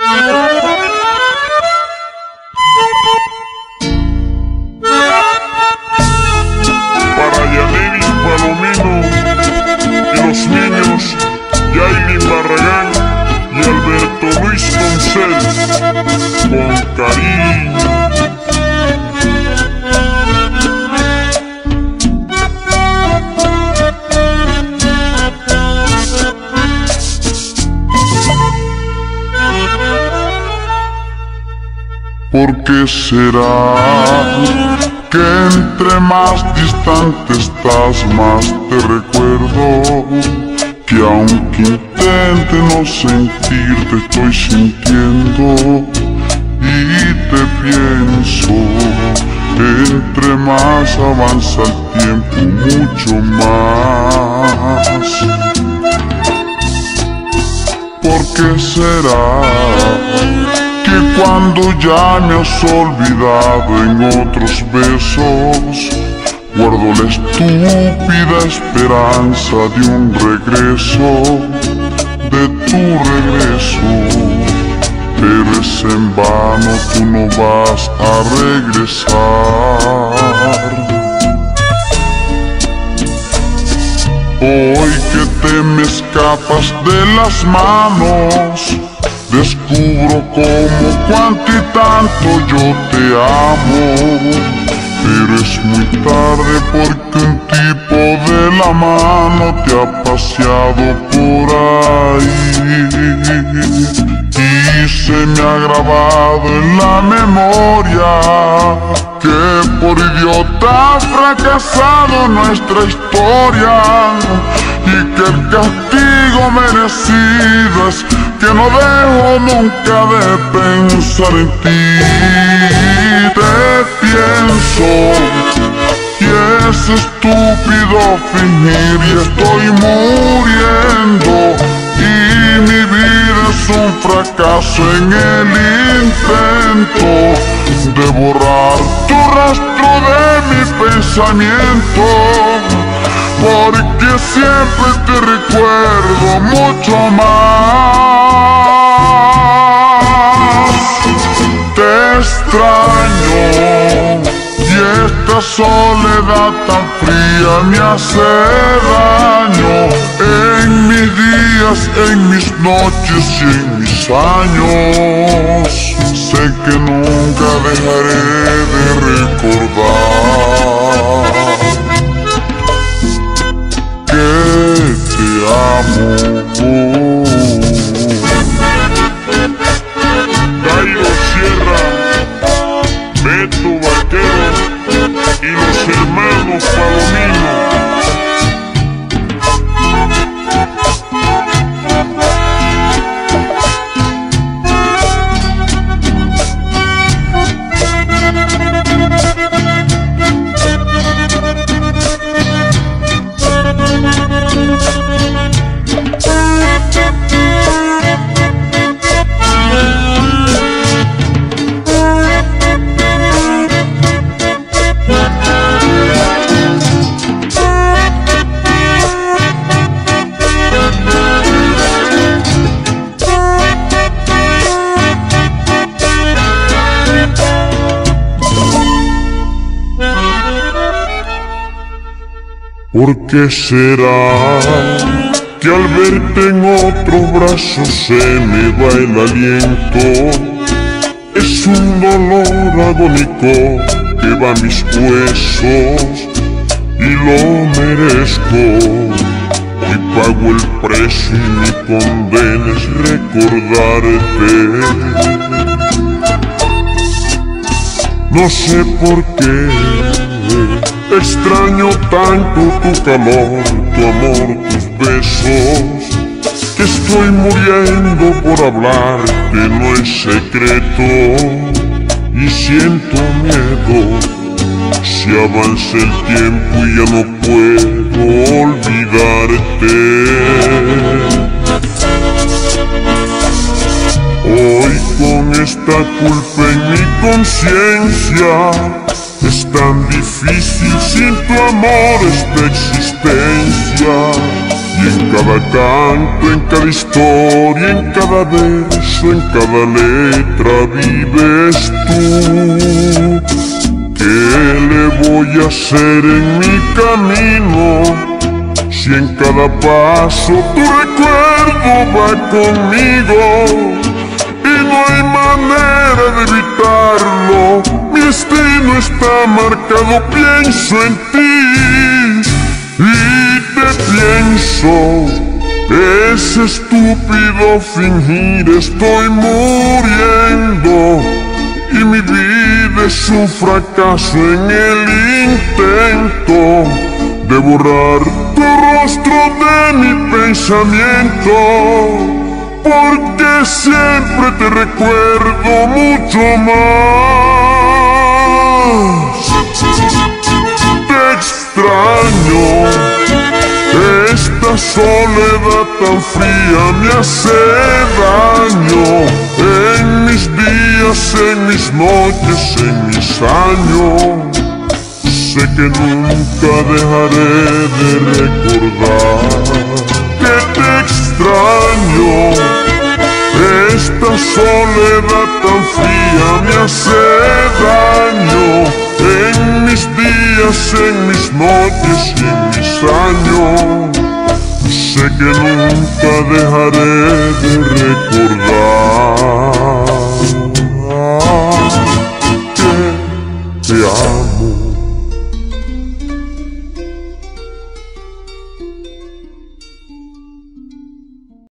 Para Yaneli Palomino y los niños Yailin Barragán y Alberto Luis Concel con cariño. ¿Por qué será que entre más distante estás más te recuerdo? Que aunque intente no sentirte estoy sintiendo y te pienso. Entre más avanza el tiempo mucho más. ¿Por qué será? Que cuando ya me has olvidado en otros besos, guardo la estúpida esperanza de un regreso, de tu regreso. Pero es en vano, tú no vas a regresar. Hoy que te me escapas de las manos, Descubro como cuánto y tanto yo te amo. Pero es muy tarde porque un tipo de la mano te ha paseado por ahí. Y se me ha grabado en la memoria Que por idiota ha fracasado nuestra historia Y que el castigo que no dejo nunca de pensar en ti. Te pienso y es estúpido fingir y estoy muriendo y mi vida es un fracaso en el intento de borrar tu rastro de mi pensamiento porque siempre te recuerdo mucho más. Te extraño y esta soledad tan fría me hace daño en mis días, en mis noches y en mis años. Sé que nunca dejaré de recordar. ¿Por qué será que al verte en otros brazos se me va el aliento? Es un dolor agónico que va a mis huesos y lo merezco. Y pago el precio y mi condena es recordarte. No sé por qué extraño tanto tu calor, tu amor, tus besos. Que estoy muriendo por hablarte, no es secreto. Y siento miedo si avanza el tiempo y ya no puedo olvidarte. Hoy con esta culpa en mi conciencia difícil sin tu amor esta existencia Y en cada canto, en cada historia, en cada verso, en cada letra vives tú. ¿Qué le voy a hacer en mi camino? Si en cada paso tu recuerdo va conmigo marcado, pienso en ti y te pienso. Es estúpido fingir, estoy muriendo y mi vida es un fracaso en el intento de borrar tu rostro de mi pensamiento, porque siempre te recuerdo mucho más. Soledad tan fría me hace daño. En mis días, en mis noches, en mis años. Sé que nunca dejaré de recordar Que te extraño. Esta soledad tan fría me hace daño. En mis días, en mis noches y en mis años Sé que nunca dejaré de recordar